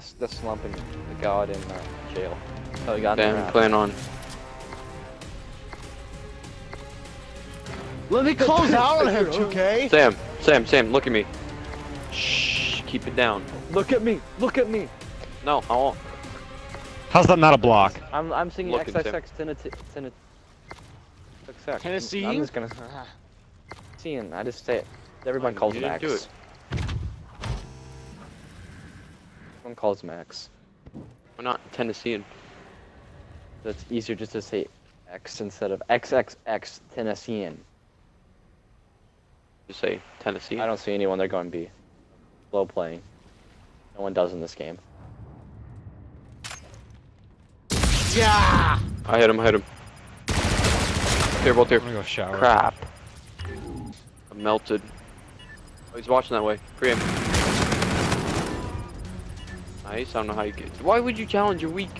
ask the slump and the god in uh, jail. So he got Okay, in I'm the playing on. Let me close out on him, 2K. Sam, Sam, Sam, look at me. Shh, keep it down. Look at me! Look at me! No, I won't. How's that not a block? I'm I'm singing Look at him. XXX Tennessee. Tennessee. Tennessee? I'm just gonna. Seeing, I just say it. Everyone Oh, calls you didn't X. do it. Everyone calls Max. X. We're not Tennessean. So it's easier just to say X instead of XXX Tennessean. Just say Tennessee. I don't see anyone. They're going B. Low playing. No one does in this game. Yeah. I hit him, I hit him. Here, both here. I'm gonna go shower. Crap. I'm melted. Oh, he's watching that way. Free him. Nice, I don't know how you get. Why would you challenge? You're weak.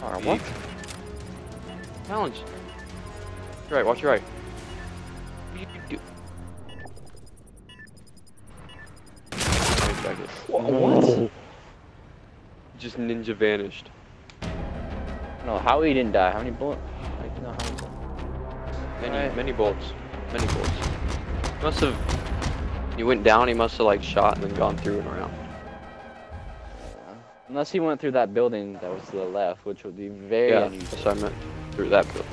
Alright, what? Challenge. Your right, watch your right. What do you do? Jacket. What? Just ninja vanished. No, how he didn't die. How many bullets? I don't know how many bullets. Many, Right. many bullets. Many bullets. Must have. He went down. He must have like shot and then gone through and around. Yeah. Unless he went through that building that was to the left, which would be very yeah, unusual. that's what I meant. Through that building.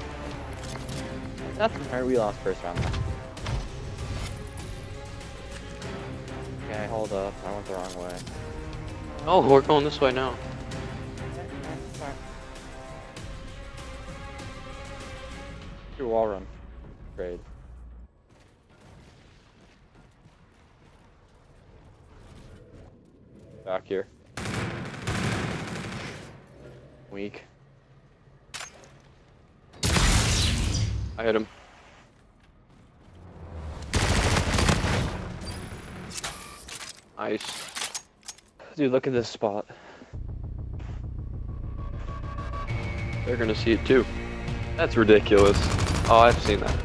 Nothing hurt. We lost first round. though. Okay, hold up. I went the wrong way. Oh, we're going this way now. Through wall run. Great. Back here. Weak. I hit him. Nice. Dude, look at this spot. They're gonna see it too. That's ridiculous. Oh, I've seen that.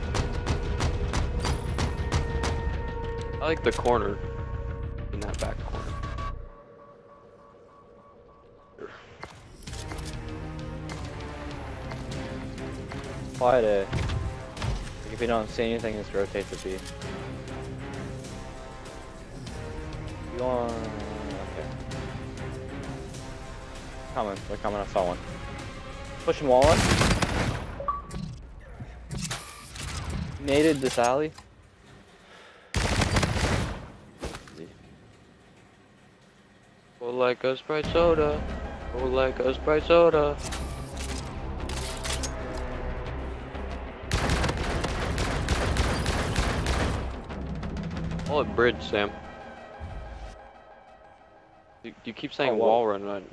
I like the corner. Apply to. If you don't see anything, just rotate the B. You? Okay. Coming. They're coming. I saw one. Pushing wall up. Naded this alley. Go like a Sprite soda. Go like a Sprite soda. Call it bridge, Sam. You, you keep saying Oh, wall. run. Run.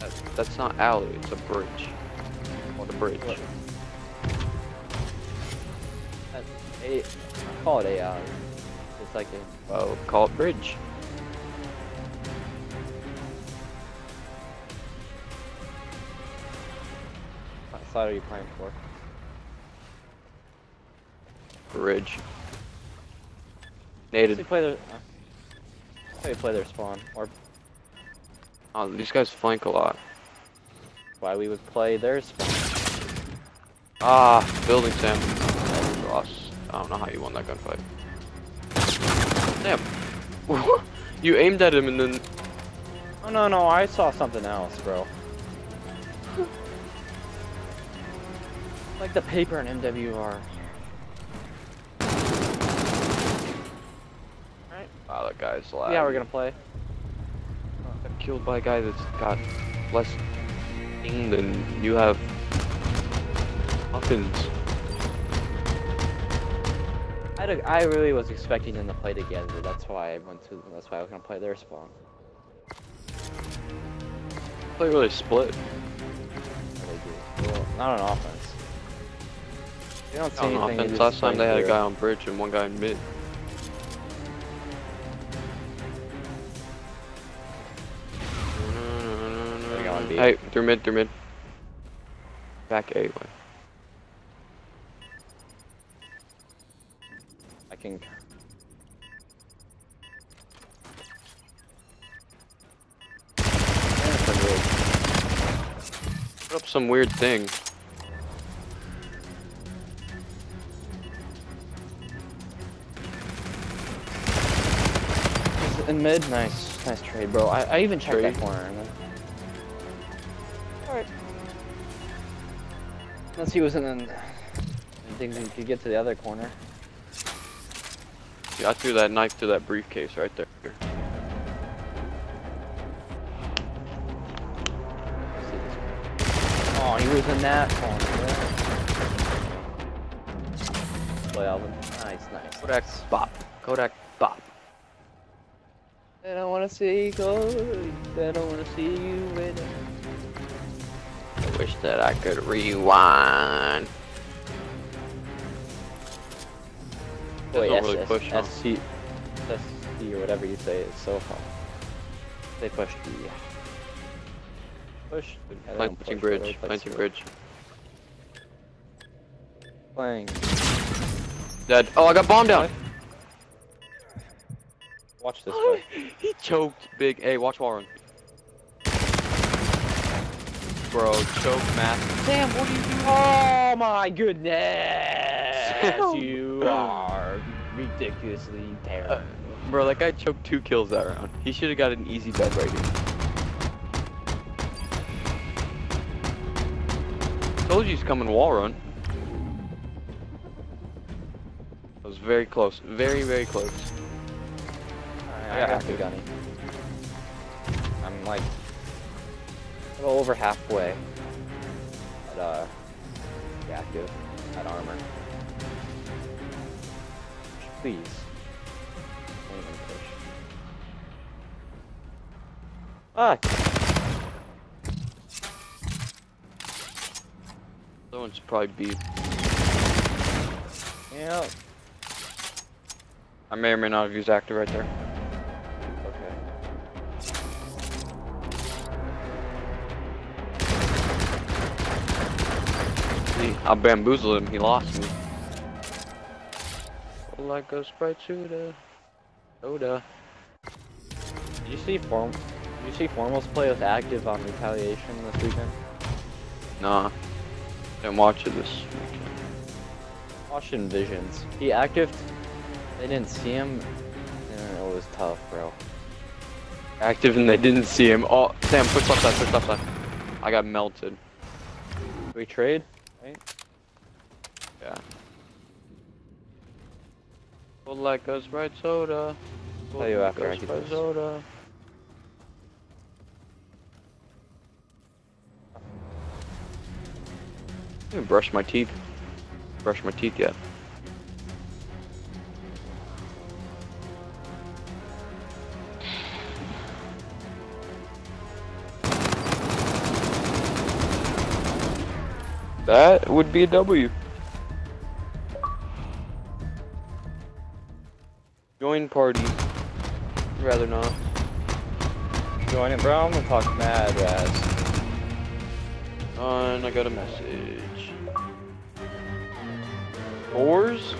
That, that's not alley. It's a bridge. Called a bridge. That's A. I call it A alley. It's like a. Oh, call it bridge. What side are you playing for? Bridge. They Nated. play their. Uh, they play their spawn, or Oh, these guys flank a lot. why we would play their spawn. Ah, building Sam. Oh, lost. I don't know how you won that gunfight. Sam. you aimed at him and then. Oh no no, I saw something else, bro. like the paper in MWR. Wow, that guy's loud. Yeah, we're gonna play. I got killed by a guy that's got less aim than you have muffins. I, really was expecting them to play together. That's why I went to. That's why I was gonna play their spawn. They really split. Well, not on offense. They don't see On anything. offense, last time they had a guy on bridge and one guy in mid. They're mid, they're mid. Back A1. I can... Put up some weird thing. In mid, nice, nice trade, bro. I, I even checked that corner. Unless he was in, I think he could get to the other corner. Yeah, I threw that knife to that briefcase right there. Let's see this. Oh, he was in that corner. Play Alvin. Nice, nice. Kodak bop. Kodak bop. They don't want to see you go. They don't want to see you win. Wish that I could rewind. Wait, don't S- really S- push, huh? SC, SC or whatever you say is so hard. They pushed B. Push. Planting push, bridge. Planting bridge. Playing. Dead. Oh, I got bombed down. Watch this he choked big. Hey, watch wall run. Bro, choke math. Sam, what do you doing? Oh my goodness! You are ridiculously terrible. Uh, Bro, that guy choked two kills that round. He should have got an easy bed right here. Told you he's coming wall run. That was very close. Very, very close. I got half a gunny. I'm like little over halfway at uh active at armor. Please. Don't even push. Fuck! Someone should probably be. Yeah. I may or may not have used active right there. I bamboozled him. He lost me. Like a sprite soda. Soda. Did you see form? Did you see Formals play with active on retaliation this weekend? Nah. Didn't watch it this weekend. Watched in visions. He active. They didn't see him. and it was tough, bro. Active and they didn't see him. Oh, Sam, push left side, push left side. I got melted. We trade, right? Yeah. Well, like a Sprite soda. Tell you Well, after like I get this. soda. I didn't brush my teeth. Brush my teeth yet. That would be a W. Join party. Rather not. Join it, bro. I'm gonna talk mad as. Uh, and I got a message. Fours?